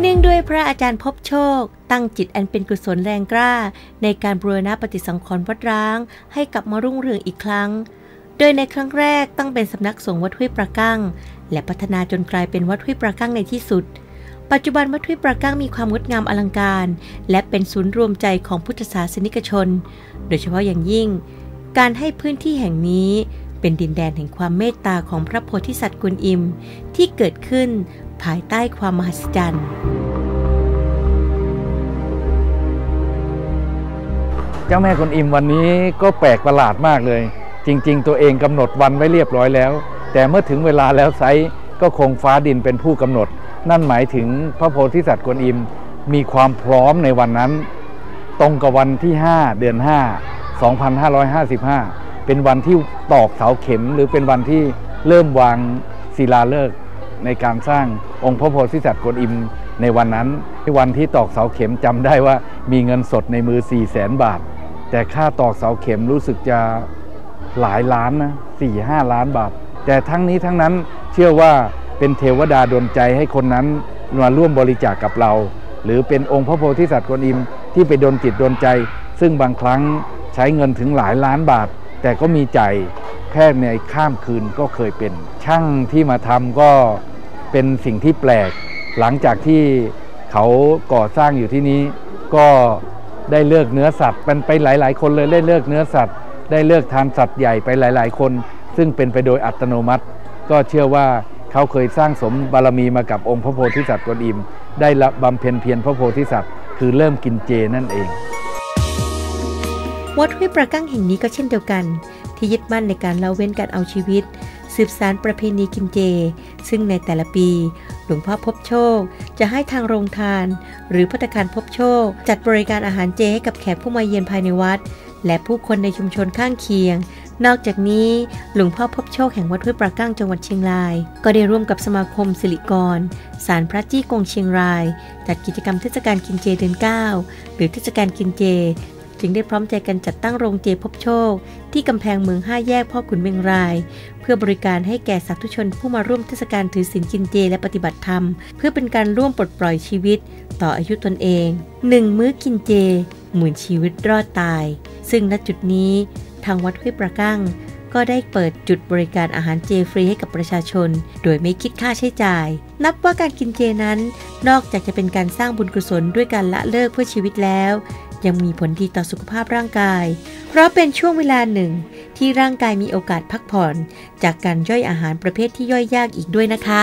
เนื่องด้วยพระอาจารย์พบโชค ตั้งจิตอันเป็นกุศลแรงกล้า ในการบูรณะปฏิสังขรณ์วัดร้าง ให้กลับมารุ่งเรืองอีกครั้ง โดยในครั้งแรกตั้งเป็นสำนักสงฆ์วัดห้วยประกั้ง และพัฒนาจนกลายเป็นวัดห้วยประกั้งในที่สุด ปัจจุบันวัดห้วยประกั้งมีความงดงามอลังการ และเป็นศูนย์รวมใจของพุทธศาสนิกชน โดยเฉพาะอย่างยิ่ง การให้พื้นที่แห่งนี้เป็นดินแดนแห่งความเมตตาของพระโพธิสัตว์กุลอิม ที่เกิดขึ้น ภายใต้ความมหัศจรรย์ เจ้าแม่กวนอิมวันนี้ก็แปลกประหลาดมากเลย จริง ๆ ตัวเองกำหนดวันไว้เรียบร้อยแล้ว แต่เมื่อถึงเวลาแล้วไซก็คงฟ้าดินเป็นผู้กำหนด นั่นหมายถึงพระโพธิสัตว์กวนอิมมีความพร้อมในวันนั้น ตรงกับวันที่ 5 เดือน 5 2555 เป็นวันที่ตอกเสาเข็มหรือเป็นวันที่เริ่มวางศิลาฤกษ์ ในการสร้างองค์พระโพธิสัตว์กวนอิมในวันนั้นวันที่ตอกเสาเข็มจำได้ว่ามีเงินสดในมือ 4 0 0แสนบาท แต่ค่าตอกเสาเข็มรู้สึกจะหลายล้านนะสี่ห้าล้านบาท แต่ทั้งนี้ทั้งนั้นเชื่อว่าเป็นเทวดาดลใจให้คนนั้นมาร่วมบริจาคกกับเรา หรือเป็นองค์พระโพธิสัตว์กวนอิมที่ไปดลจิตดลใจ ซึ่งบางครั้งใช้เงินถึงหลายล้านบาท แต่ก็มีใจ ค่ในข้ามคืนก็เคยเป็น ช่างที่มาทำก็เป็นสิ่งที่แปลก หลังจากที่เขาก่อสร้างอยู่ที่นี้ ก็ได้เลือกเนื้อสัตว์เป็นไปหลาย ๆ คนเลยได้เลือกเนื้อสัตว์ ได้เลือกทานสัตว์ใหญ่ไปหลาย ๆ คน ซึ่งเป็นไปโดยอัตโนมัติ ก็เชื่อว่าเขาเคยสร้างสมบารมีมากับองค์พระโพธิสัตว์กวนอิม ได้รับบำเพ็ญเพียรพระโพธิสัตว์ คือเริ่มกินเจนั่นเอง วัดห้วยประกั้งแห่งนี้ก็เช่นเดียวกัน ที่ยึดมั่นในการละเว้นการเอาชีวิต สืบสารประเพณีกินเจ ซึ่งในแต่ละปี หลวงพ่อพบโชค จะให้ทางโรงทาน หรือพัตตาคารพบโชค จัดบริการอาหารเจให้กับแขกผู้มาเยือนภายในวัด และผู้คนในชุมชนข้างเคียง นอกจากนี้หลวงพ่อพบโชคแห่งวัดห้วยประกั้งจังหวัดเชียงราย ก็ได้ร่วมกับสมาคมสิริกร สารพระจี้กงเชียงราย จัดกิจกรรมเทศกาลกินเจเดือน9 หรือเทศกาลกินเจ จึงได้พร้อมใจกันจัดตั้งโรงเจพบโชค ที่กำแพงเมืองห้าแยกพ่อขุนเมงราย เพื่อบริการให้แก่สาธุชนผู้มาร่วมเทศกาลถือศีลกินเจและปฏิบัติธรรม เพื่อเป็นการร่วมปลดปล่อยชีวิต ต่ออายุตนเองหนึ่งมื้อกินเจหมื่นชีวิตรอดตาย ซึ่งณจุดนี้ทางวัดห้วยประกั้งก็ได้เปิดจุดบริการอาหารเจฟรีให้กับประชาชน โดยไม่คิดค่าใช้จ่าย นับว่าการกินเจนั้น นอกจากจะเป็นการสร้างบุญกุศลด้วยการละเลิกเพื่อชีวิตแล้ว ยังมีผลดีต่อสุขภาพร่างกาย เพราะเป็นช่วงเวลาหนึ่ง ที่ร่างกายมีโอกาสพักผ่อน จากการย่อยอาหารประเภทที่ย่อยยากอีกด้วยนะคะ